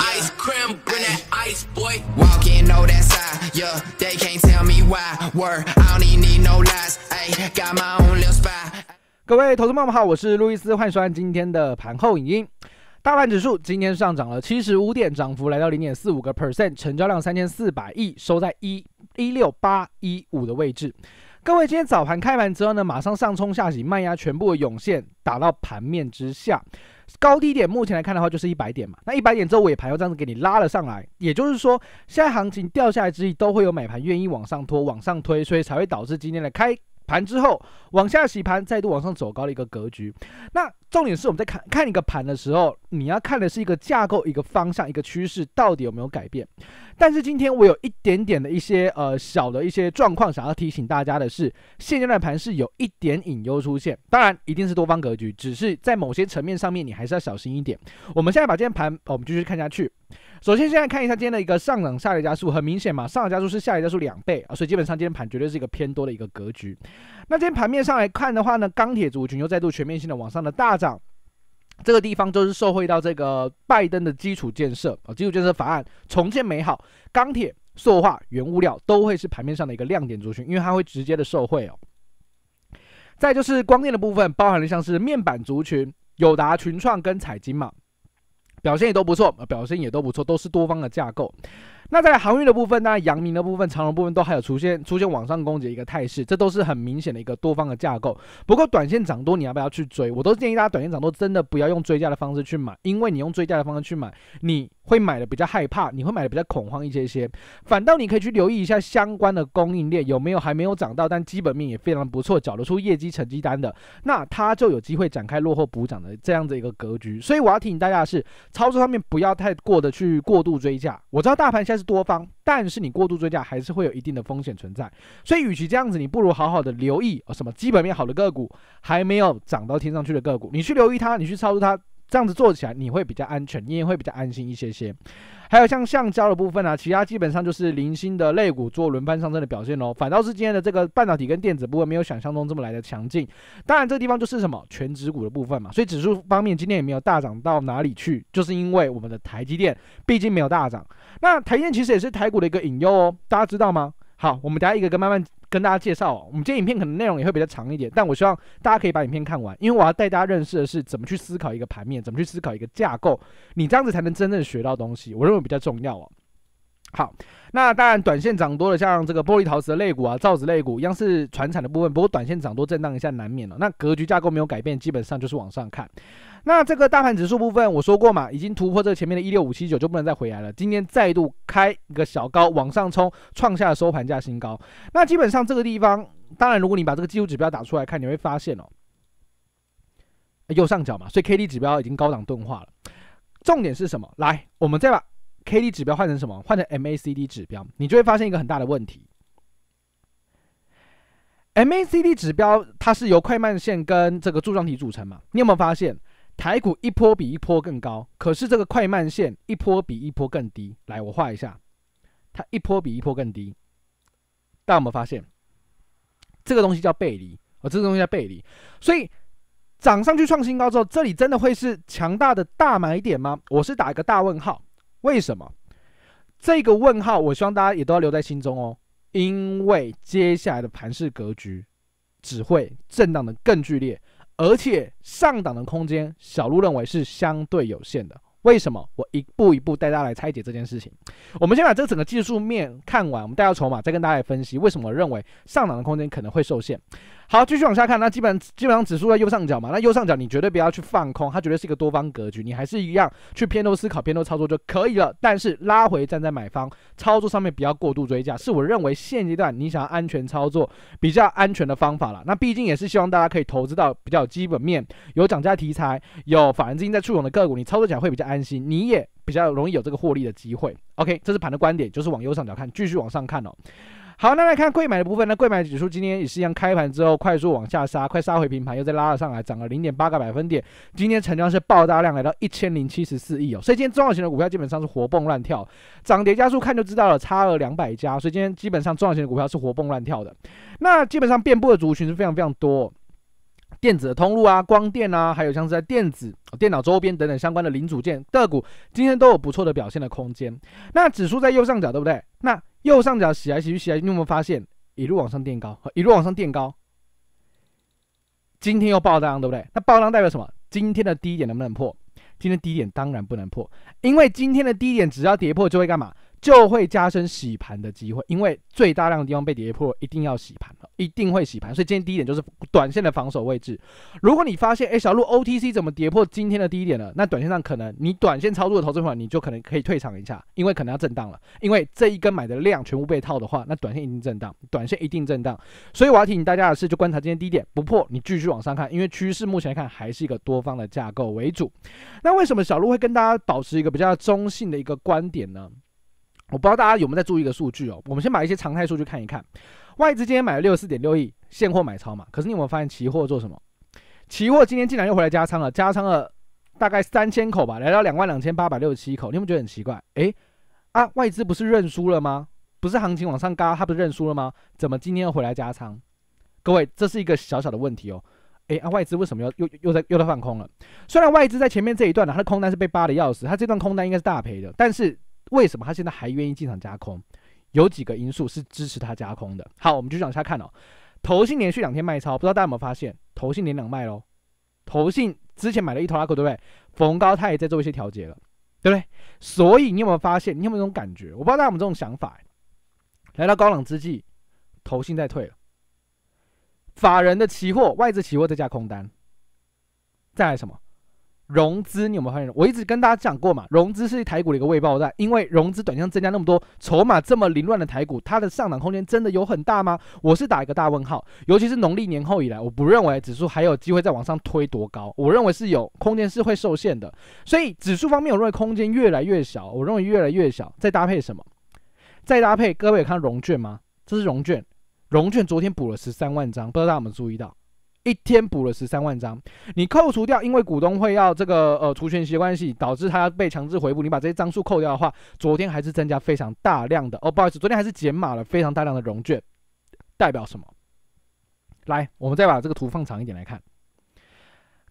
Ice cream, bring that ice, boy. Walk in, know that side, yeah. They can't tell me why. Word, I don't even need no lies. Ayy, got my own little spy. 各位投资朋友们好，我是路易斯，欢迎收看今天的盘后影音。大盘指数今天上涨了七十五点，涨幅来到零点四五个 percent，成交量三千四百亿，收在一一六八一五的位置。各位，今天早盘开盘之后呢，马上上冲下洗，卖压全部涌现，打到盘面之下。高低点目前来看的话，就是一百点嘛。那一百点之后尾盘又这样子给你拉了上来，也就是说，现在行情掉下来之际，都会有买盘愿意往上拖、往上推，所以才会导致今天的开。盘之后往下洗盘，再度往上走高的一个格局。那重点是我们在看看一个盘的时候，你要看的是一个架构、一个方向、一个趋势到底有没有改变。但是今天我有一点点的一些呃小的一些状况，想要提醒大家的是，现阶段盘是有一点隐忧出现。当然一定是多方格局，只是在某些层面上面你还是要小心一点。我们现在把今天盘，我们继续看下去。首先，现在看一下今天的一个上涨下跌加速，很明显嘛，上涨加速是下跌加速两倍啊，所以基本上今天盘绝对是一个偏多的一个格局。那今天盘面上来看的话呢，钢铁族群又再度全面性的往上的大涨，这个地方就是受惠到这个拜登的基础建设啊，基础建设法案重建美好，钢铁、塑化、原物料都会是盘面上的一个亮点族群，因为它会直接的受惠哦。再就是光电的部分，包含了像是面板族群、友达、群创跟彩晶嘛。表现也都不错，表现也都不错，都是多方的架构。那在航运的部分，当然阳明的部分、长荣部分都还有出现出现往上攻击的一个态势，这都是很明显的一个多方的架构。不过短线涨多，你要不要去追？我都建议大家短线涨多真的不要用追价的方式去买，因为你用追价的方式去买，你会买的比较害怕，你会买的比较恐慌一些些。反倒你可以去留意一下相关的供应链有没有还没有涨到，但基本面也非常不错，缴得出业绩成绩单的，那它就有机会展开落后补涨的这样的一个格局。所以我要提醒大家的是，操作上面不要太过的去过度追价。我知道大盘现在是多方。但是你过度追加还是会有一定的风险存在，所以与其这样子，你不如好好的留意什么基本面好的个股，还没有涨到天上去的个股，你去留意它，你去操作它，这样子做起来你会比较安全，你也会比较安心一些些。还有像橡胶的部分啊，其他基本上就是零星的肋骨做轮番上升的表现哦。反倒是今天的这个半导体跟电子部分没有想象中这么来的强劲。当然，这个地方就是什么全指股的部分嘛，所以指数方面今天也没有大涨到哪里去，就是因为我们的台积电毕竟没有大涨。那台积电其实也是台股的一个隐忧哦，大家知道吗？好，我们等下一个个慢慢。跟大家介绍，我们今天影片可能内容也会比较长一点，但我希望大家可以把影片看完，因为我要带大家认识的是怎么去思考一个盘面，怎么去思考一个架构，你这样子才能真正学到东西，我认为比较重要哦。好，那当然短线涨多了，像这个玻璃陶瓷的类股啊、造纸类股一样是船产的部分，不过短线涨多震荡一下难免了。那格局架构没有改变，基本上就是往上看。那这个大盘指数部分，我说过嘛，已经突破这前面的一六五七九，就不能再回来了。今天再度开一个小高往上冲，创下了收盘价新高。那基本上这个地方，当然如果你把这个技术指标打出来看，你会发现哦，右上角嘛，所以 K D 指标已经高档钝化了。重点是什么？来，我们再把 K D 指标换成什么？换成 M A C D 指标，你就会发现一个很大的问题。M A C D 指标它是由快慢线跟这个柱状体组成嘛？你有没有发现？台股一波比一波更高，可是这个快慢线一波比一波更低。来，我画一下，它一波比一波更低。大家有没有发现？这个东西叫背离，哦，这个东西叫背离。所以涨上去创新高之后，这里真的会是强大的大买点吗？我是打一个大问号。为什么？这个问号，我希望大家也都要留在心中哦，因为接下来的盘势格局只会震荡的更剧烈。而且上档的空间，小鹿认为是相对有限的。为什么？我一步一步带大家来拆解这件事情。我们先把这整个技术面看完，我们带到筹码，再跟大家来分析为什么我认为上涨的空间可能会受限。好，继续往下看，那基本基本上指数在右上角嘛，那右上角你绝对不要去放空，它绝对是一个多方格局，你还是一样去偏多思考、偏多操作就可以了。但是拉回站在买方操作上面不要过度追加，是我认为现阶段你想要安全操作比较安全的方法了。那毕竟也是希望大家可以投资到比较基本面、有涨价题材、有法人资金在簇拥的个股，你操作起来会比较安心，你也比较容易有这个获利的机会。OK，这是盘的观点，就是往右上角看，继续往上看哦。好，那来看贵买的部分呢？贵买指数今天也是一样，开盘之后快速往下杀，快杀回平盘，又再拉了上来，涨了零点八个百分点。今天成交是爆大量，来到一千零七十四亿哦。所以今天中小型的股票基本上是活蹦乱跳，涨跌加速看就知道了，差额两百家。所以今天基本上中小型的股票是活蹦乱跳的。那基本上遍布的族群是非常非常多。电子的通路啊、光电啊，还有像是在电子、电脑周边等等相关的零组件个股，今天都有不错的表现的空间。那指数在右上角，对不对？那右上角洗来洗去洗来，你有没有发现一路往上垫高，一路往上垫高？今天又爆涨，对不对？那爆涨代表什么？今天的低点能不能破？今天低点当然不能破，因为今天的低点只要跌破就会干嘛？就会加深洗盘的机会，因为最大量的地方被跌破，一定要洗盘了，一定会洗盘。所以今天第一点就是短线的防守位置。如果你发现，哎，小鹿 OTC 怎么跌破今天的低点了？那短线上可能你短线操作的投资款，你就可能可以退场一下，因为可能要震荡了。因为这一根买的量全部被套的话，那短线一定震荡，短线一定震荡。所以我要提醒大家的是，就观察今天低点不破，你继续往上看，因为趋势目前来看还是一个多方的架构为主。那为什么小鹿会跟大家保持一个比较中性的一个观点呢？我不知道大家有没有在注意一个数据哦，我们先把一些常态数据看一看。外资今天买了六十四点六亿现货买超嘛，可是你有没有发现期货做什么？期货今天竟然又回来加仓了，加仓了大概三千口吧，来到两万两千八百六十七口。你有没有觉得很奇怪？诶，啊，外资不是认输了吗？不是行情往上嘎，他不是认输了吗？怎么今天又回来加仓？各位，这是一个小小的问题哦。诶，啊，外资为什么要又又在又在放空了？虽然外资在前面这一段呢，它的空单是被扒的要死，它这段空单应该是大赔的，但是。为什么他现在还愿意进场加空？有几个因素是支持他加空的。好，我们就往下看哦。投信连续两天卖超，不知道大家有没有发现？投信连两卖喽。投信之前买了一头拉口，对不对？逢高他也在做一些调节了，对不对？所以你有没有发现？你有没有这种感觉？我不知道大家有没有这种想法。来到高冷之际，投信在退了。法人的期货、外资期货在加空单。再来什么？融资，你有没有发现？我一直跟大家讲过嘛，融资是台股的一个未爆弹，因为融资短线增加那么多，筹码这么凌乱的台股，它的上涨空间真的有很大吗？我是打一个大问号。尤其是农历年后以来，我不认为指数还有机会再往上推多高，我认为是有空间是会受限的。所以指数方面，我认为空间越来越小，我认为越来越小。再搭配什么？再搭配，各位有看融券吗？这是融券，融券昨天补了十三万张，不知道大家有没有注意到？一天补了十三万张，你扣除掉，因为股东会要这个呃除权息关系，导致它被强制回补，你把这些张数扣掉的话，昨天还是增加非常大量的哦，不好意思，昨天还是减码了非常大量的融券，代表什么？来，我们再把这个图放长一点来看，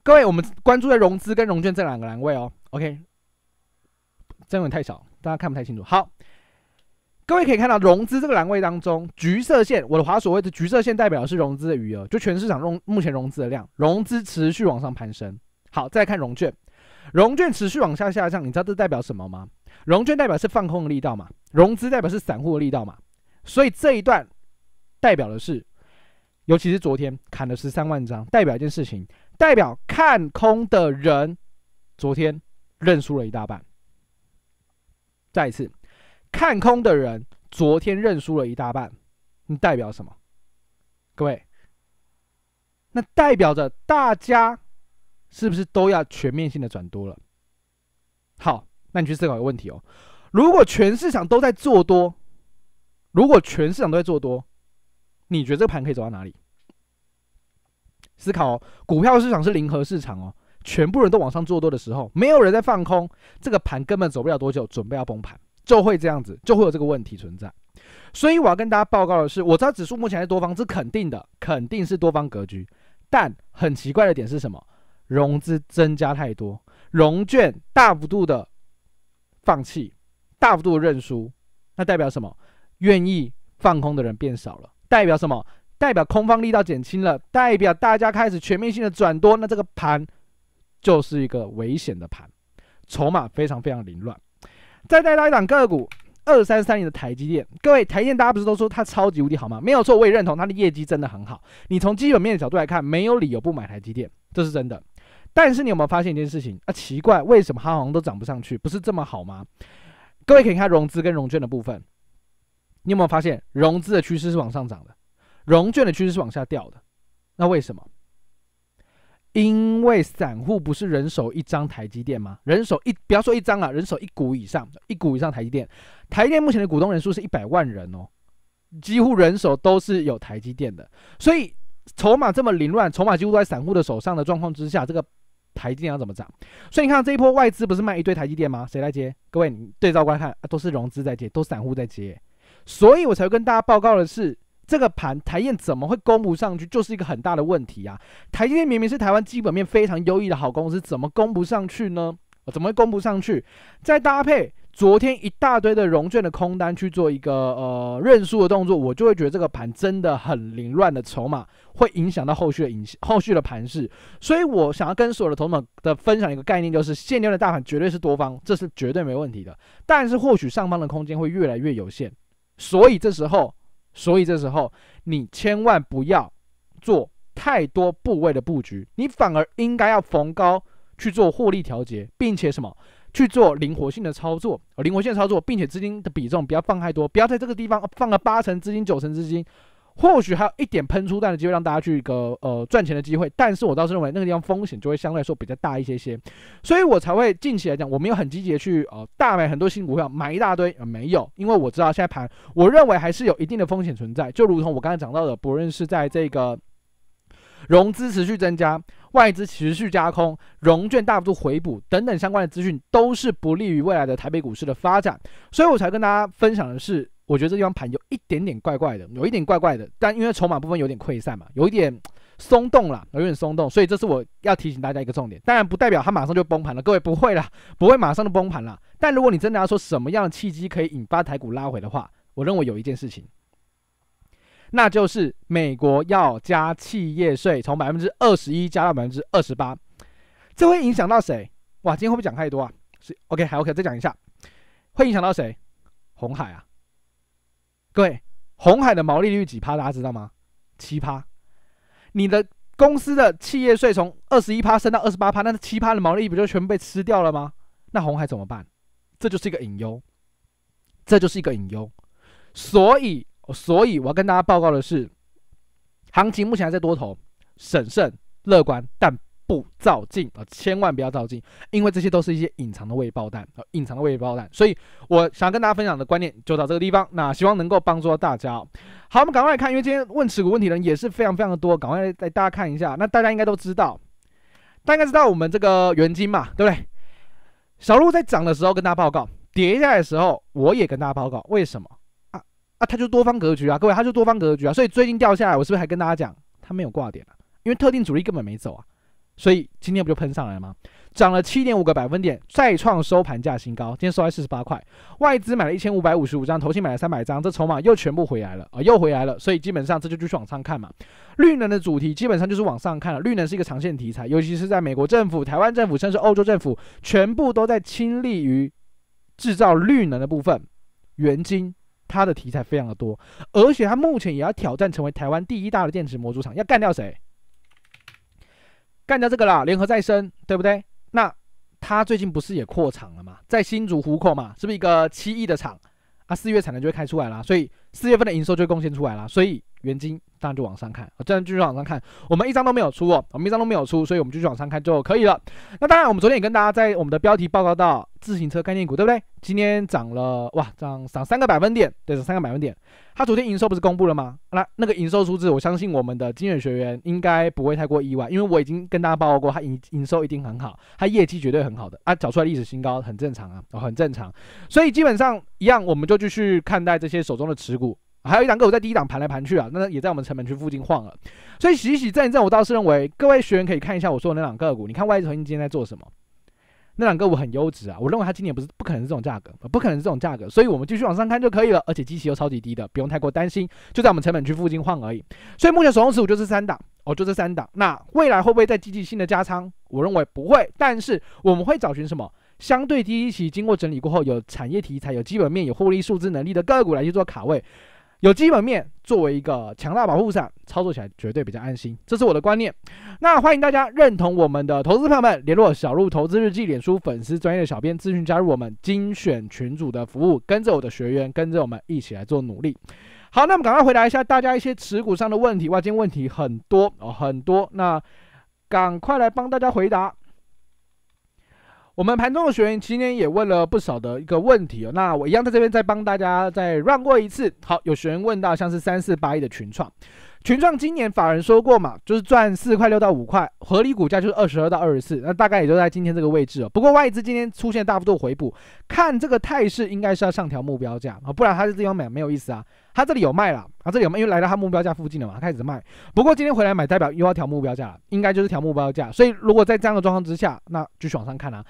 各位，我们关注在融资跟融券这两个栏位哦，OK，这点太小，大家看不太清楚，好。各位可以看到，融资这个栏位当中，橘色线，我的滑所谓的橘色线代表的是融资的余额，就全市场融目前融资的量，融资持续往上攀升。好，再看融券，融券持续往下下降，你知道这代表什么吗？融券代表是放空的力道嘛，融资代表是散户的力道嘛，所以这一段代表的是，尤其是昨天砍了十三万张，代表一件事情，代表看空的人昨天认输了一大半。再一次。看空的人昨天认输了一大半，你代表什么？各位，那代表着大家是不是都要全面性的转多了？好，那你去思考一个问题哦：如果全市场都在做多，如果全市场都在做多，你觉得这个盘可以走到哪里？思考哦，股票市场是零和市场哦，全部人都往上做多的时候，没有人在放空，这个盘根本走不了多久，准备要崩盘。就会这样子，就会有这个问题存在。所以我要跟大家报告的是，我知道指数目前是多方，是肯定的，肯定是多方格局。但很奇怪的点是什么？融资增加太多，融券大幅度的放弃，大幅度的认输，那代表什么？愿意放空的人变少了，代表什么？代表空方力道减轻了，代表大家开始全面性的转多，那这个盘就是一个危险的盘，筹码非常非常凌乱。再带到一档个股，二三三零的台积电。各位，台积电大家不是都说它超级无敌好吗？没有错，我也认同它的业绩真的很好。你从基本面的角度来看，没有理由不买台积电，这是真的。但是你有没有发现一件事情啊？奇怪，为什么它好像都涨不上去？不是这么好吗？各位可以看融资跟融券的部分，你有没有发现融资的趋势是往上涨的，融券的趋势是往下掉的？那为什么？因为散户不是人手一张台积电吗？人手一不要说一张啊，人手一股以上，一股以上台积电。台积电目前的股东人数是一百万人哦，几乎人手都是有台积电的。所以筹码这么凌乱，筹码几乎都在散户的手上的状况之下，这个台积电要怎么涨？所以你看这一波外资不是卖一堆台积电吗？谁来接？各位你对照过来看，都是融资在接，都散户在接。所以我才会跟大家报告的是，这个盘台燕怎么会攻不上去，就是一个很大的问题啊！台积电明明是台湾基本面非常优异的好公司，怎么攻不上去呢？怎么会攻不上去？再搭配昨天一大堆的融券的空单去做一个呃认输的动作，我就会觉得这个盘真的很凌乱的筹码，会影响到后续的影后续的盘势。所以我想要跟所有的同们的分享一个概念，就是现阶的大盘绝对是多方，这是绝对没问题的。但是或许上方的空间会越来越有限，所以这时候，所以这时候你千万不要做太多部位的布局，你反而应该要逢高。去做获利调节，并且什么去做灵活性的操作，灵活性的操作，并且资金的比重不要放太多，不要在这个地方放了八成资金、九成资金，或许还有一点喷出弹的机会，让大家去一个呃赚钱的机会。但是我倒是认为那个地方风险就会相对来说比较大一些些，所以我才会近期来讲，我没有很积极的去呃大买很多新股票，买一大堆，没有，因为我知道现在盘，我认为还是有一定的风险存在，就如同我刚才讲到的，不论是在这个融资持续增加。外资持续加空，融券大幅度回补等等相关的资讯，都是不利于未来的台北股市的发展。所以我才跟大家分享的是，我觉得这地方盘有一点点怪怪的，有一点怪怪的。但因为筹码部分有点溃散嘛，有一点松动了，有点松动，所以这是我要提醒大家一个重点。当然不代表它马上就崩盘了，各位不会啦，不会马上就崩盘了。但如果你真的要说什么样的契机可以引发台股拉回的话，我认为有一件事情。那就是美国要加企业税，从百分之二十一加到百分之二十八，这会影响到谁？哇，今天会不会讲太多啊？是 OK，还 OK，再讲一下，会影响到谁？红海啊，各位，红海的毛利率几趴？大家知道吗？七趴。你的公司的企业税从二十一趴升到二十八趴，那七趴的毛利不就全被吃掉了吗？那红海怎么办？这就是一个隐忧，这就是一个隐忧，所以。所以我要跟大家报告的是，行情目前还在多头，审慎乐观，但不照进啊，千万不要照进，因为这些都是一些隐藏的未爆弹啊，隐藏的未爆弹。所以我想跟大家分享的观念就到这个地方，那希望能够帮助到大家。好，我们赶快来看，因为今天问持股问题的人也是非常非常的多，赶快带大家看一下。那大家应该都知道，大家应该知道我们这个元金嘛，对不对？小鹿在涨的时候跟大家报告，跌下来的时候我也跟大家报告，为什么？啊，它就多方格局啊，各位，它就多方格局啊，所以最近掉下来，我是不是还跟大家讲，它没有挂点啊？因为特定主力根本没走啊，所以今天不就喷上来了吗？涨了七点五个百分点，再创收盘价新高，今天收在四十八块，外资买了一千五百五十五张，投信买了三百张，这筹码又全部回来了啊，又回来了，所以基本上这就继续往上看嘛。绿能的主题基本上就是往上看了，绿能是一个长线题材，尤其是在美国政府、台湾政府，甚至欧洲政府，全部都在倾力于制造绿能的部分，元晶。它的题材非常的多，而且它目前也要挑战成为台湾第一大的电池模组厂，要干掉谁？干掉这个啦，联合再生，对不对？那他最近不是也扩厂了吗？在新竹湖口嘛，是不是一个七亿的厂？啊，四月产能就会开出来了，所以四月份的营收就贡献出来了，所以原金当然就往上看，这样继续往上看，我们一张都没有出哦，我们一张都没有出，所以我们继续往上看就可以了。那当然，我们昨天也跟大家在我们的标题报告到自行车概念股，对不对？今天涨了哇，涨涨三个百分点，对，涨三个百分点。它昨天营收不是公布了吗？那那个营收数字，我相信我们的经验学员应该不会太过意外，因为我已经跟大家报告过，它营营收一定很好，它业绩绝对很好的啊，找出来历史新高，很正常啊，很正常。所以基本上一样，我们就继续看待这些手中的持股。还有一档个股在第一档盘来盘去啊，那也在我们成本区附近晃了。所以洗洗震一震，我倒是认为各位学员可以看一下我说的那两个股。你看外资今天在做什么？那两个股很优质啊，我认为它今年不是不可能是这种价格，不可能是这种价格。所以我们继续往上看就可以了。而且基期又超级低的，不用太过担心，就在我们成本区附近晃而已。所以目前手中持股就是三档哦，就这三档。那未来会不会再积极性的加仓？我认为不会，但是我们会找寻什么相对低期经过整理过后有产业题材、有基本面、有获利数字能力的个股来去做卡位。有基本面作为一个强大保护伞，操作起来绝对比较安心，这是我的观念。那欢迎大家认同我们的投资朋友们联络小鹿投资日记脸书粉丝专业的小编咨询，加入我们精选群组的服务，跟着我的学员，跟着我们一起来做努力。好，那么赶快回答一下大家一些持股上的问题。哇，今天问题很多哦，很多。那赶快来帮大家回答。我们盘中的学员今天也问了不少的一个问题哦，那我一样在这边再帮大家再 run 过一次。好，有学员问到像是三四八一的群创，群创今年法人说过嘛，就是赚四块六到五块，合理股价就是二十二到二十四，那大概也就在今天这个位置哦。不过外资今天出现大幅度回补，看这个态势应该是要上调目标价啊，不然它这地方买没有意思啊。它这里有卖了啊，这里有卖，因为来到它目标价附近了嘛，开始卖。不过今天回来买代表又要调目标价了，应该就是调目标价。所以如果在这样的状况之下，那继续往上看啊。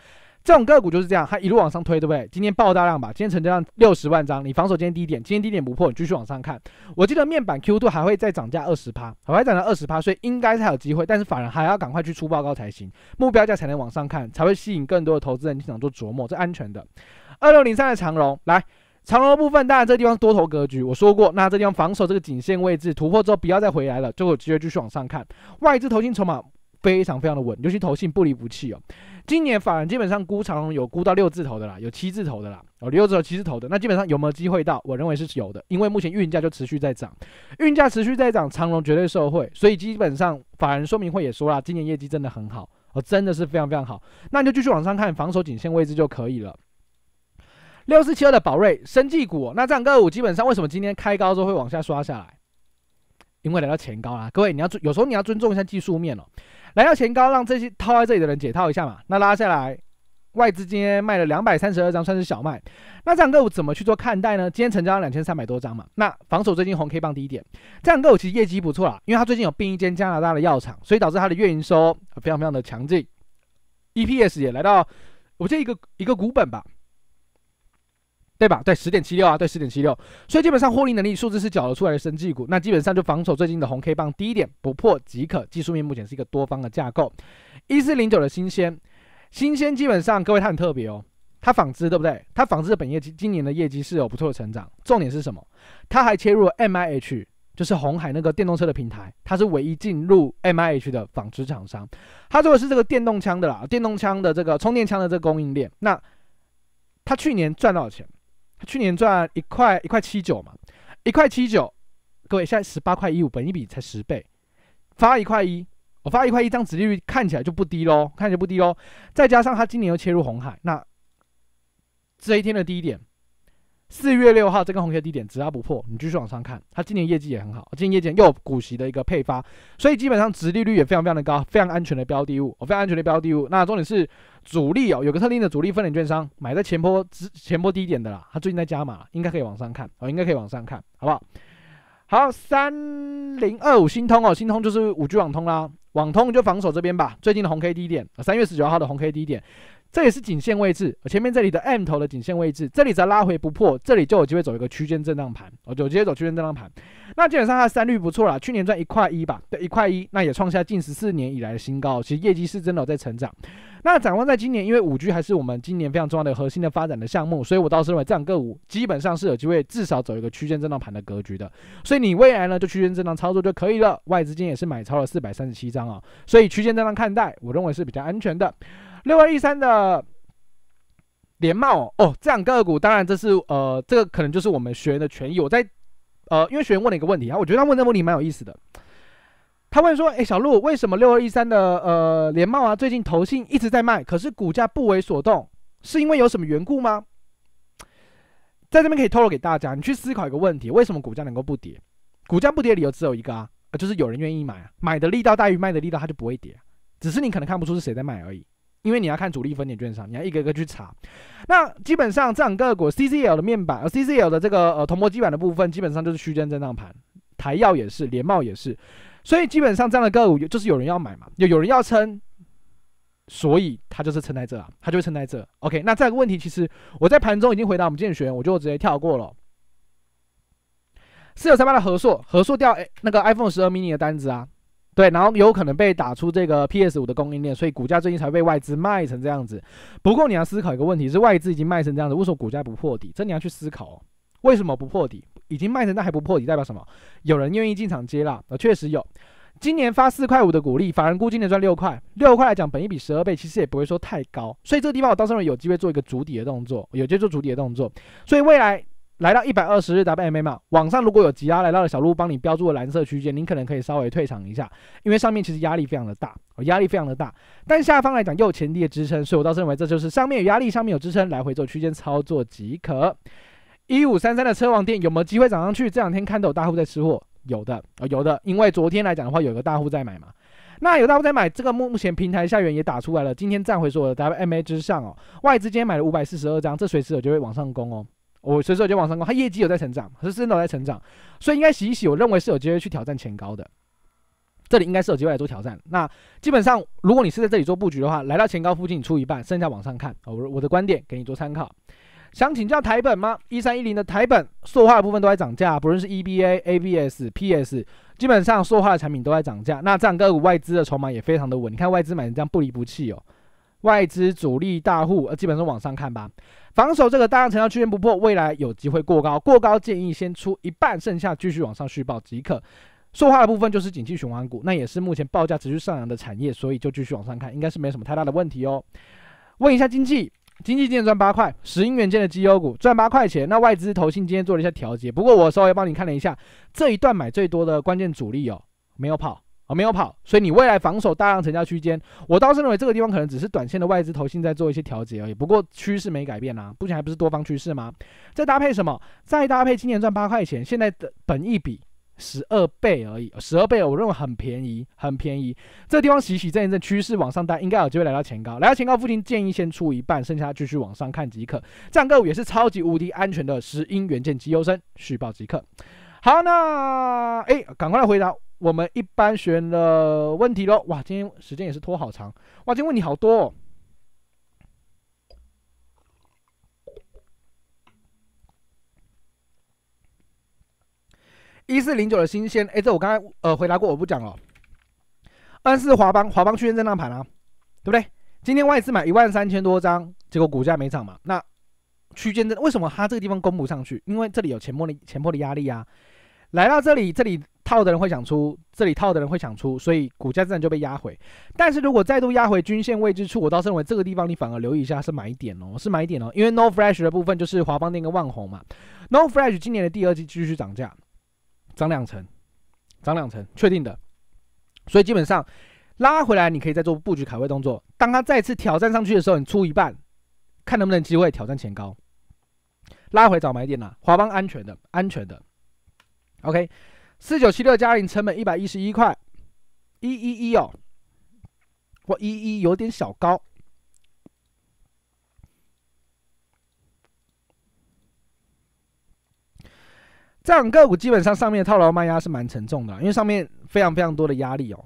这种个股就是这样，它一路往上推，对不对？今天爆大量吧，今天成交量六十万张，你防守今天低点，今天低点不破，你继续往上看。我记得面板 Q 2还会再涨价二十趴，还会涨到二十趴，所以应该是还有机会。但是法人还要赶快去出报告才行，目标价才能往上看，才会吸引更多的投资人进场做琢磨，这安全的。二六零三的长荣，来长荣的部分，当然这个地方多头格局，我说过，那这地方防守这个颈线位置突破之后，不要再回来了，就有机会继续往上看。外资投进筹码非常非常的稳，尤其投信不离不弃哦。今年法人基本上估长荣有估到六字头的啦，有七字头的啦，哦六字头七字头的，那基本上有没有机会到？我认为是有的，因为目前运价就持续在涨，运价持续在涨，长荣绝对受惠，所以基本上法人说明会也说了，今年业绩真的很好，哦真的是非常非常好，那你就继续往上看防守颈线位置就可以了。六四七二的宝瑞生技股，那这两个股基本上为什么今天开高之后会往下刷下来？因为来到前高啦，各位你要，有时候你要尊重一下技术面哦。来到前高，让这些套在这里的人解套一下嘛。那拉下来，外资今天卖了两百三十二张，算是小卖。那这样个股怎么去做看待呢？今天成交两千三百多张嘛。那防守最近红 K 棒低点，这样个股其实业绩不错啦，因为它最近有并一间加拿大的药厂，所以导致它的月营收非常非常的强劲，EPS 也来到我这一个一个股本吧。对吧？对，十点七六啊，对，十点七六，所以基本上获利能力数字是缴了出来的生技股，那基本上就防守最近的红 K 棒低点不破即可，技术面目前是一个多方的架构。一四零九的新鲜，新鲜基本上各位它很特别哦，它纺织对不对？它纺织的本业绩今年的业绩是有不错的成长，重点是什么？它还切入了 M I H，就是红海那个电动车的平台，它是唯一进入 M I H 的纺织厂商，它做的是这个电动枪的啦，电动枪的这个充电枪的这个供应链。那它去年赚多少钱？他去年赚一块一块七九嘛，一块七九，各位现在十八块一五，本一比才十倍，发一块一，我发一块一，张纸利率看起来就不低喽，看起来不低喽。再加上他今年又切入红海，那这一天的低点。四月六号这根红 K 低点只要不破，你继续往上看，它今年业绩也很好，今年业绩又有股息的一个配发，所以基本上值利率也非常非常的高，非常安全的标的物，非常安全的标的物。那重点是主力哦，有个特定的主力分点券商买在前波之前波低点的啦，它最近在加码，应该可以往上看哦，应该可以往上看，好不好？好，三零二五新通哦，新通就是五 G 网通啦，网通就防守这边吧，最近的红 K 低点，三月十九号的红 K 低点。这也是颈线位置，前面这里的 M 头的颈线位置，这里只要拉回不破，这里就有机会走一个区间震荡盘，哦，有机会走区间震荡盘。那基本上它三率不错啦，去年赚一块一吧，对，一块一，那也创下近十四年以来的新高。其实业绩是真的有在成长。那展望在今年，因为五 G 还是我们今年非常重要的核心的发展的项目，所以我倒是认为这两个股基本上是有机会至少走一个区间震荡盘的格局的。所以你未来呢就区间震荡操作就可以了。外资金也是买超了四百三十七张啊，所以区间震荡看待，我认为是比较安全的。六二一三的。联茂哦，这两个股，当然这是呃，这个可能就是我们学员的权益。我在呃，因为学员问了一个问题啊，我觉得他问的问题蛮有意思的。他问说：“哎，小鹿，为什么六二一三的呃联茂啊，最近投信一直在卖，可是股价不为所动，是因为有什么缘故吗？”在这边可以透露给大家，你去思考一个问题：为什么股价能够不跌？股价不跌的理由只有一个啊，就是有人愿意买啊，买的力道大于卖的力道，它就不会跌，只是你可能看不出是谁在卖而已。因为你要看主力分点券商，你要一个一个去查。那基本上这两个股，CCL 的面板呃，CCL 的这个呃铜箔基板的部分，基本上就是区间震荡盘。台药也是，联茂也是，所以基本上这样的个股就是有人要买嘛，有有人要撑，所以它就是撑在这啊，它就会撑在这。OK，那这个问题其实我在盘中已经回答我们建学员，我就直接跳过了。四九三八的合硕，合硕掉那个 iPhone 十二 mini 的单子啊。对，然后有可能被打出这个 PS 五的供应链，所以股价最近才被外资卖成这样子。不过你要思考一个问题，是外资已经卖成这样子，为什么股价不破底？这你要去思考，为什么不破底？已经卖成那还不破底，代表什么？有人愿意进场接了，呃，确实有。今年发四块五的股利，法人估今年赚六块，六块来讲，本一比十二倍，其实也不会说太高。所以这个地方我到时候有机会做一个主底的动作，有机会做主底的动作。所以未来。来到一百二十日 WMA 嘛，网上如果有急压来到了小鹿帮你标注了蓝色区间，您可能可以稍微退场一下，因为上面其实压力非常的大，压力非常的大。但下方来讲又有前低的支撑，所以我倒是认为这就是上面有压力，上面有支撑，来回做区间操作即可。一五三三的车王店有没有机会涨上去？这两天看到有大户在吃货，有的，呃，有的，因为昨天来讲的话，有个大户在买嘛。那有大户在买，这个目前平台下缘也打出来了，今天站回所有的 WMA 之上哦。外资今天买了五百四十二张，这随时有就会往上攻哦。我随时有就往上攻，它业绩有在成长，是真的在成长，所以应该洗一洗，我认为是有机会去挑战前高的。这里应该是有机会来做挑战。那基本上，如果你是在这里做布局的话，来到前高附近你出一半，剩下往上看。我我的观点给你做参考。想请教台本吗？一三一零的台本塑化的部分都在涨价，不论是 EBA、ABS、PS，基本上塑化的产品都在涨价。那这样个股外资的筹码也非常的稳，你看外资买成这样不离不弃哦。外资主力大户呃，基本上往上看吧。防守这个大量成交区间不破，未来有机会过高，过高建议先出一半，剩下继续往上续报即可。塑化的部分就是景气循环股，那也是目前报价持续上扬的产业，所以就继续往上看，应该是没什么太大的问题哦。问一下经济。经济今天赚八块，石英元件的绩优股赚八块钱。那外资投信今天做了一下调节，不过我稍微帮你看了一下，这一段买最多的关键主力哦，没有跑啊，没有跑。所以你未来防守大量成交区间，我倒是认为这个地方可能只是短线的外资投信在做一些调节而已。不过趋势没改变啊，目前还不是多方趋势吗？再搭配什么？再搭配今年赚八块钱，现在的本益比。十二倍而已，十二倍我认为很便宜，很便宜。这个地方洗洗震一震，趋势往上带，应该有机会来到前高。来到前高附近，建议先出一半，剩下继续往上看即可。这样个股也是超级无敌安全的石英元件绩优生，续报即可。好，那哎，赶快来回答我们一般学员的问题喽。哇，今天时间也是拖好长，哇，今天问题好多。哦。一四零九的新鲜，哎，这我刚才呃回答过，我不讲了。二四华邦，华邦区间震荡盘啊，对不对？今天外资买一万三千多张，结果股价没涨嘛？那区间震，为什么它这个地方攻不上去？因为这里有前波的前波的压力啊。来到这里，这里套的人会想出，这里套的人会想出，所以股价自然就被压回。但是如果再度压回均线位置处，我倒是认为这个地方你反而留意一下是买点哦，是买点哦。因为 No Fresh 的部分就是华邦那个万红嘛，No Fresh 今年的第二季继续涨价。涨两成，涨两成，确定的。所以基本上拉回来，你可以再做布局卡位动作。当它再次挑战上去的时候，你出一半，看能不能机会挑战前高，拉回找买点啦。华邦安全的，安全的。OK，四九七六加零成本一百一十一块，一一一哦，我一一有点小高。这样个股基本上上面套牢卖压是蛮沉重的，因为上面非常非常多的压力哦。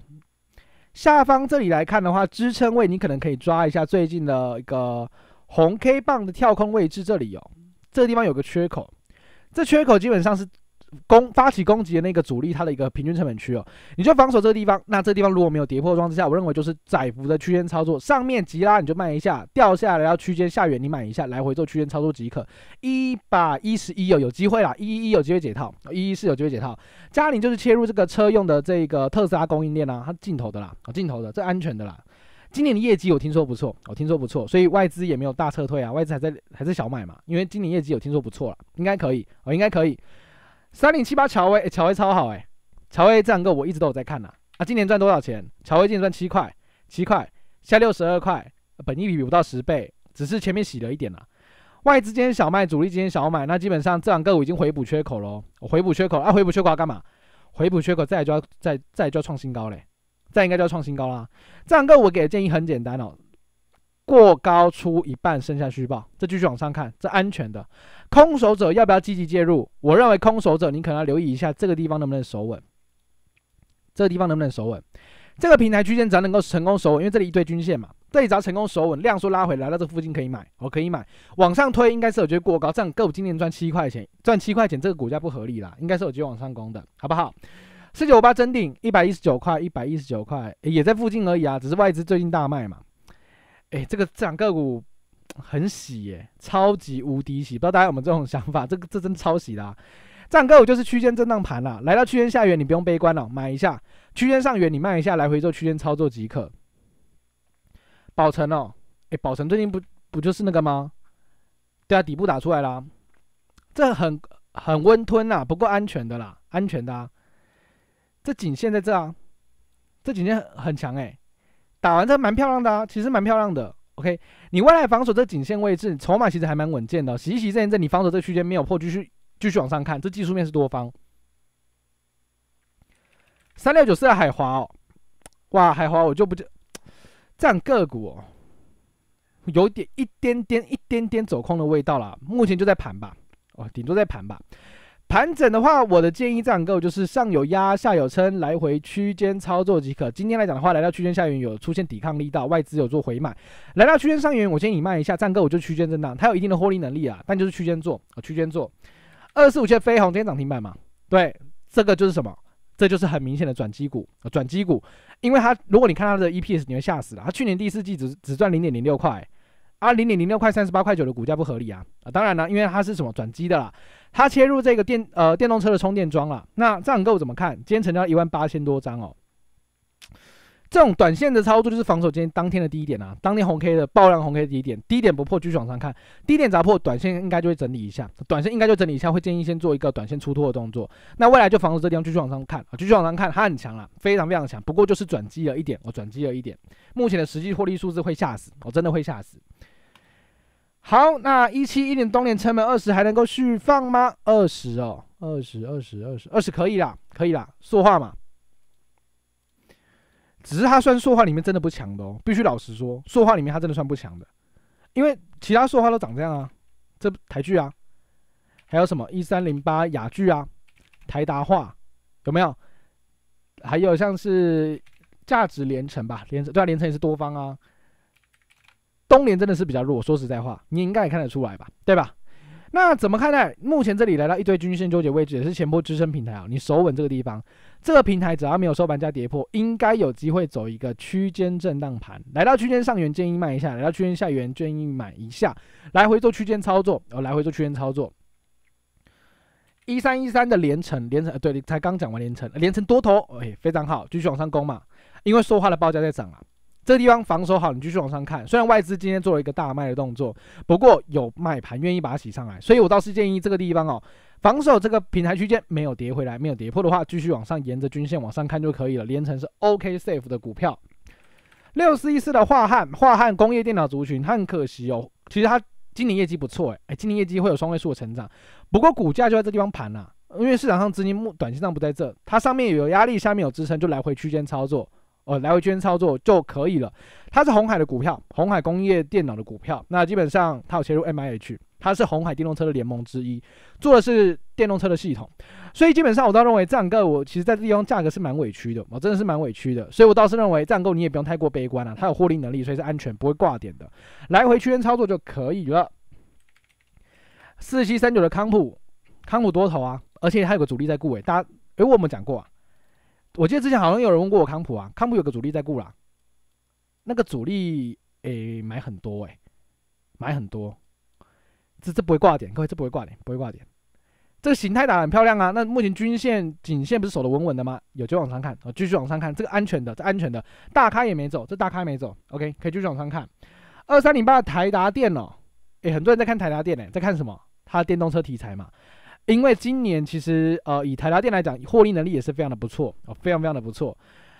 下方这里来看的话，支撑位你可能可以抓一下最近的一个红 K 棒的跳空位置，这里有这个地方有个缺口，这缺口基本上是。攻发起攻击的那个主力，它的一个平均成本区哦，你就防守这个地方。那这地方如果没有跌破状之下，我认为就是窄幅的区间操作。上面急拉你就卖一下，掉下来要区间下缘你买一下，来回做区间操作即可。一百一十一哦，有机会啦，一一一有机会解套，一一是有机会解套。嘉陵就是切入这个车用的这个特斯拉供应链啊，它镜头的啦，镜头的，这安全的啦。今年的业绩我听说不错，我听说不错，所以外资也没有大撤退啊，外资还在还是小买嘛，因为今年业绩有听说不错了，应该可以，哦，应该可以。三零七八乔威，乔威超好哎，乔威这两个我一直都有在看呐。啊，今年赚多少钱？乔威今年赚七块，七块，下六十二块，本益比不到十倍，只是前面洗了一点啦。外资今天小卖，主力今天小买，那基本上这两个我已经回补缺口喽。我回补缺口啊，回补缺口要干嘛？回补缺口再就要再再就要创新高嘞，再应该就要创新高啦。这两个我给的建议很简单哦。过高出一半，剩下虚报，这继续往上看，这安全的。空手者要不要积极介入？我认为空手者你可能要留意一下这个地方能不能守稳，这个地方能不能守稳？这个平台区间只要能够成功守稳，因为这里一堆均线嘛，这里只要成功守稳，量缩拉回来到这附近可以买，我可以买。往上推应该是有觉得过高，这样够今年赚七块钱，赚七块钱这个股价不合理啦，应该是有机会往上攻的，好不好？四九八真顶一百一十九块，一百一十九块也在附近而已啊，只是外资最近大卖嘛。哎，这个这两个股很喜耶，超级无敌喜，不知道大家有没有这种想法？这个这真超喜啦！这两个股就是区间震荡盘啦，来到区间下缘你不用悲观了，买一下；区间上缘你卖一下，来回做区间操作即可。宝成哦，哎，宝成最近不不就是那个吗？对啊，底部打出来啦，这很很温吞呐，不够安全的啦，安全的啊。这颈线在这啊，这颈线很强哎。打完这蛮漂亮的啊，其实蛮漂亮的。OK，你未来防守这颈线位置，筹码其实还蛮稳健的。洗一洗这一阵，你防守这区间没有破，继续继续往上看，这技术面是多方。三六九四的海华哦，哇，海华我就不就这样个股哦，有点一点点一点点走空的味道了，目前就在盘吧，哦，顶多在盘吧。盘整的话，我的建议这样够，就是上有压，下有撑，来回区间操作即可。今天来讲的话，来到区间下缘有出现抵抗力道，外资有做回买。来到区间上缘，我建议你卖一下，站够我就区间震荡，它有一定的获利能力啊，但就是区间做啊，区间做。二四五七飞鸿今天涨停板嘛，对，这个就是什么？这就是很明显的转机股啊，转机股，因为它如果你看它的 EPS，你会吓死了，它去年第四季只只赚零点零六块。啊，零点零六块三十八块九的股价不合理啊！啊，当然了，因为它是什么转机的啦，它切入这个电呃电动车的充电桩了。那这样够怎么看？今天成交一万八千多张哦。这种短线的操作就是防守今天当天的低点啊，当天红 K 的爆量红 K 低点，低点不破继续往上看，低点砸破，短线应该就会整理一下，短线应该就整理一下，会建议先做一个短线出脱的动作。那未来就防守这地方继续往上看啊，继续往上看，它很强了，非常非常强，不过就是转机了一点，我转机了一点，目前的实际获利数字会吓死，我真的会吓死。好，那一七一零东联成本二十还能够续放吗？二十哦，二十二十二十二十可以啦，可以啦，塑化嘛。只是它算塑化里面真的不强的哦，必须老实说，塑化里面它真的算不强的，因为其他塑化都长这样啊，这台剧啊，还有什么一三零八雅剧啊，台达化有没有？还有像是价值连城吧，连城对啊，连城也是多方啊。东联真的是比较弱，说实在话，你应该也看得出来吧，对吧？那怎么看待？目前这里来到一堆均线纠结位置，也是前波支撑平台啊。你守稳这个地方，这个平台只要没有收盘价跌破，应该有机会走一个区间震荡盘。来到区间上缘建议卖一下，来到区间下缘建议买一下，来回做区间操作，哦，来回做区间操作。一三一三的连成，连成，对，才刚讲完连成，连成多头，哎，非常好，继续往上攻嘛，因为说话的报价在涨啊。这个地方防守好，你继续往上看。虽然外资今天做了一个大卖的动作，不过有卖盘愿意把它洗上来，所以我倒是建议这个地方哦，防守这个平台区间没有跌回来，没有跌破的话，继续往上沿着均线往上看就可以了。连成是 OK safe 的股票，六四一四的华汉，华汉工业电脑族群，它很可惜哦，其实它今年业绩不错，哎，今年业绩会有双位数的成长，不过股价就在这地方盘了，因为市场上资金目短期上不在这，它上面有压力，下面有支撑，就来回区间操作。哦，来回圈操作就可以了。它是红海的股票，红海工业电脑的股票。那基本上它有切入 M I H，它是红海电动车的联盟之一，做的是电动车的系统。所以基本上我倒认为这两个，我其实在这地方价格是蛮委屈的，我真的是蛮委屈的。所以我倒是认为这样够你也不用太过悲观了，它有获利能力，所以是安全，不会挂点的。来回区间操作就可以了。四七三九的康普，康普多头啊，而且还有个主力在顾尾，大家诶，我们讲过啊。我记得之前好像有人问过我康普啊，康普有个主力在顾啦，那个主力诶买很多诶，买很多，这这不会挂点，各位这不会挂点，不会挂点。这个形态打很漂亮啊，那目前均线、颈线不是守得稳稳的吗？有就往上看，啊，继续往上看，这个安全的，这安全的，大咖也没走，这大咖没走，OK，可以继续往上看。二三零八的台达电哦，诶，很多人在看台达电诶，在看什么？它的电动车题材嘛。因为今年其实呃以台达电来讲，获利能力也是非常的不错哦，非常非常的不错。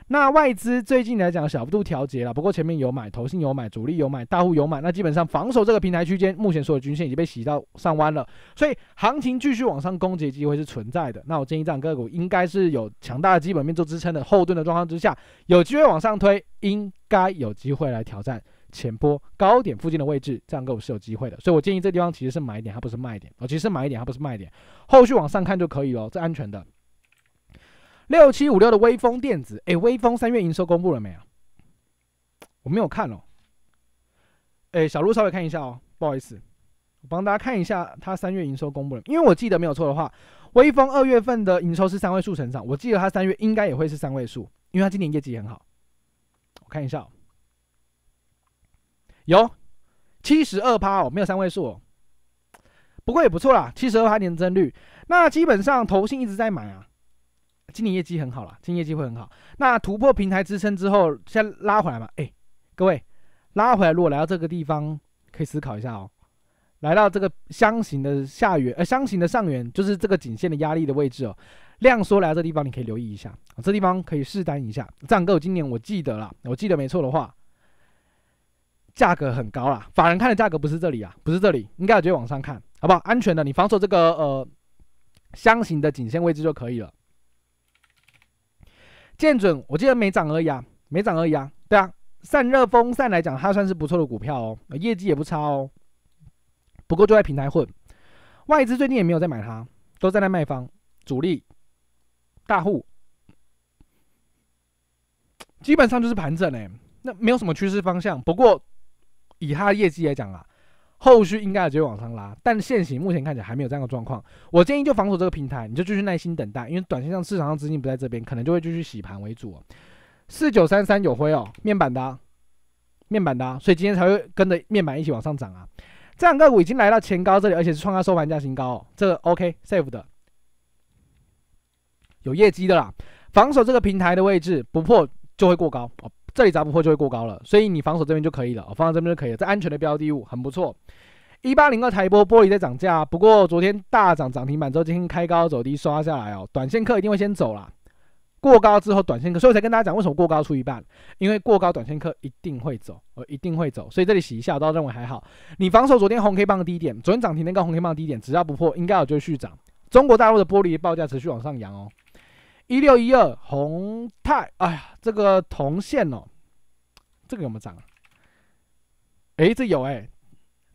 那外资最近来讲小幅度调节了，不过前面有买，投信有买，主力有买，大户有买，那基本上防守这个平台区间，目前所有均线已经被洗到上弯了，所以行情继续往上攻击机会是存在的。那我建议这样个股应该是有强大的基本面做支撑的后盾的状况之下，有机会往上推，应该有机会来挑战。前波高点附近的位置，这样个股是有机会的，所以我建议这地方其实是买点，它不是卖点。哦，其实是买点，它不是卖点。后续往上看就可以了，这安全的。六七五六的微风电子，哎，微风三月营收公布了没有？我没有看哦。哎，小鹿稍微看一下哦，不好意思，我帮大家看一下它三月营收公布了，因为我记得没有错的话，微风二月份的营收是三位数成长，我记得它三月应该也会是三位数，因为它今年业绩很好。我看一下。有七十二趴哦，没有三位数哦，不过也不错啦，七十二趴年增率。那基本上投信一直在买啊，今年业绩很好了，今年业绩会很好。那突破平台支撑之后，先拉回来嘛？哎，各位拉回来，如果来到这个地方，可以思考一下哦。来到这个箱型的下缘，呃，箱型的上缘，就是这个颈线的压力的位置哦。量缩来到这地方，你可以留意一下，这地方可以试单一下。这样够今年我记得了，我记得没错的话。价格很高啦，法人看的价格不是这里啊，不是这里，应该直接往上看，好不好？安全的，你防守这个呃箱型的颈线位置就可以了。建准我记得没涨而已啊，没涨而已啊，对啊，散热风扇来讲，它算是不错的股票哦，业绩也不差哦，不过就在平台混，外资最近也没有在买它，都在那卖方，主力大户基本上就是盘整哎，那没有什么趋势方向，不过以它的业绩来讲啊。后续应该就会往上拉，但现行目前看起来还没有这样的状况。我建议就防守这个平台，你就继续耐心等待，因为短线上市场上资金不在这边，可能就会继续洗盘为主。四九三三有灰哦，面板的，面板的，所以今天才会跟着面板一起往上涨啊。这两个股已经来到前高这里，而且是创下收盘价新高，哦，这个 OK safe 的，有业绩的啦。防守这个平台的位置不破就会过高。这里砸不破就会过高了，所以你防守这边就可以了，放在这边就可以了。这安全的标的物很不错。一八零二台波玻璃在涨价，不过昨天大涨涨停板之后，今天开高走低刷下来哦。短线客一定会先走了，过高之后短线客，所以我才跟大家讲为什么过高出一半，因为过高短线客一定会走，呃一定会走。所以这里洗一下，我倒认为还好。你防守昨天红 K 棒的低点，昨天涨停那个红 K 棒低点，只要不破，应该有就续涨。中国大陆的玻璃报价持续往上扬哦。一六一二宏泰，哎呀，这个铜线哦，这个有没有涨啊？哎，这有哎，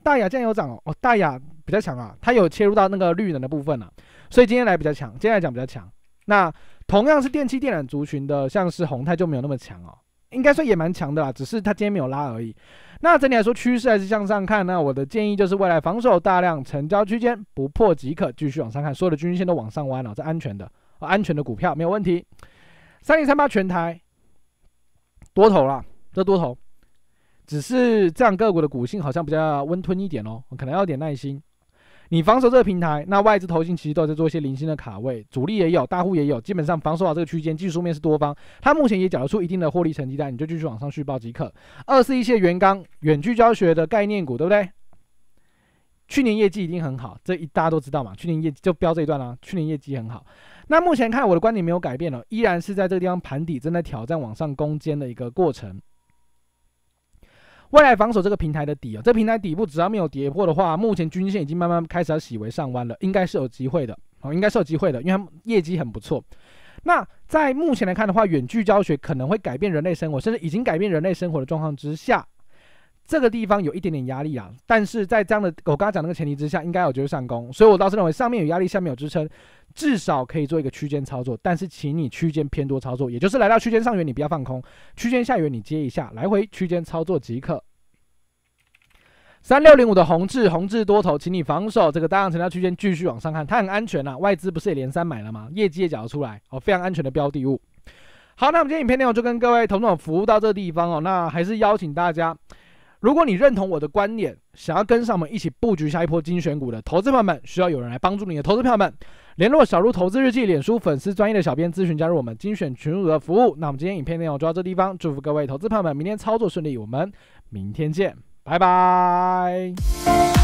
大雅竟然有涨哦，哦，大雅比较强啊，它有切入到那个绿能的部分了，所以今天来比较强，今天来讲比较强。那同样是电器电缆族群的，像是宏泰就没有那么强哦，应该说也蛮强的啦，只是它今天没有拉而已。那整体来说趋势还是向上看，那我的建议就是未来防守大量成交区间不破即可继续往上看，所有的均线都往上弯了，这安全的。安全的股票没有问题，三零三八全台多头了，这多头，只是这样个股的股性好像比较温吞一点哦，可能要点耐心。你防守这个平台，那外资投信其实都在做一些零星的卡位，主力也有，大户也有，基本上防守好这个区间，技术面是多方，它目前也缴得出一定的获利成绩单，你就继续往上续报即可。二是一些原钢远距教学的概念股，对不对？去年业绩一定很好，这一大家都知道嘛，去年业绩就标这一段啦，去年业绩很好。那目前看我的观点没有改变了，依然是在这个地方盘底，正在挑战往上攻坚的一个过程。未来防守这个平台的底啊，这平台底部只要没有跌破的话，目前均线已经慢慢开始要洗为上弯了，应该是有机会的哦，应该是有机会的，因为他们业绩很不错。那在目前来看的话，远距教学可能会改变人类生活，甚至已经改变人类生活的状况之下。这个地方有一点点压力啊，但是在这样的我刚刚讲那个前提之下，应该有机会上攻，所以我倒是认为上面有压力，下面有支撑，至少可以做一个区间操作。但是请你区间偏多操作，也就是来到区间上缘你不要放空，区间下缘你接一下，来回区间操作即可。三六零五的红字红字多头，请你防守这个大量成交区间，继续往上看，它很安全啊，外资不是也连三买了吗？业绩也缴得出来，哦，非常安全的标的物。好，那我们今天影片内容就跟各位同总服务到这个地方哦，那还是邀请大家。如果你认同我的观点，想要跟上我们一起布局下一波精选股的投资朋友们，需要有人来帮助你的投资朋友们，联络小鹿投资日记脸书粉丝专业的小编咨询，加入我们精选群组的服务。那我们今天影片内容就到这地方，祝福各位投资朋友们明天操作顺利，我们明天见，拜拜。